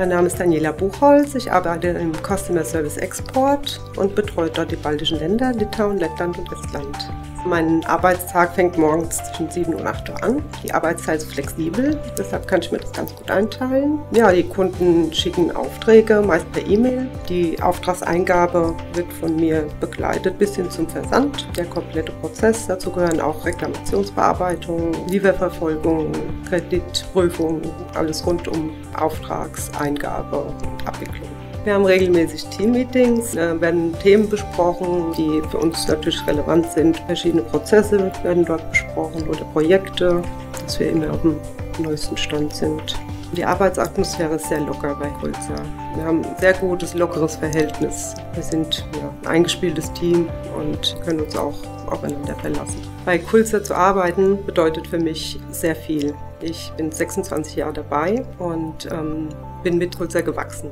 Mein Name ist Daniela Buchholz. Ich arbeite im Customer Service Export und betreue dort die baltischen Länder, Litauen, Lettland und Estland. Mein Arbeitstag fängt morgens zwischen 7 und 8 Uhr an. Die Arbeitszeit ist flexibel, deshalb kann ich mir das ganz gut einteilen. Ja, die Kunden schicken Aufträge, meist per E-Mail. Die Auftragseingabe wird von mir begleitet bis hin zum Versand. Der komplette Prozess, dazu gehören auch Reklamationsbearbeitung, Lieferverfolgung, Kreditprüfung, alles rund um Auftragseingabe und Abwicklung. Wir haben regelmäßig Teammeetings, da werden Themen besprochen, die für uns natürlich relevant sind. Verschiedene Prozesse werden dort besprochen oder Projekte, dass wir immer auf dem neuesten Stand sind. Die Arbeitsatmosphäre ist sehr locker bei Kulza. Wir haben ein sehr gutes, lockeres Verhältnis. Wir sind ja, ein eingespieltes Team und können uns auch aufeinander verlassen. Bei Kulza zu arbeiten bedeutet für mich sehr viel. Ich bin 26 Jahre dabei und ähm, bin mit Kulza gewachsen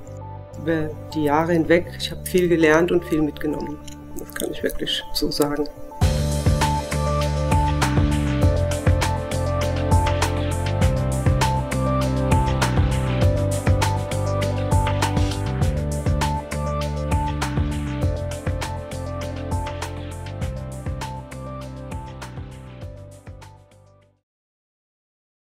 über die Jahre hinweg. Ich habe viel gelernt und viel mitgenommen. Das kann ich wirklich so sagen.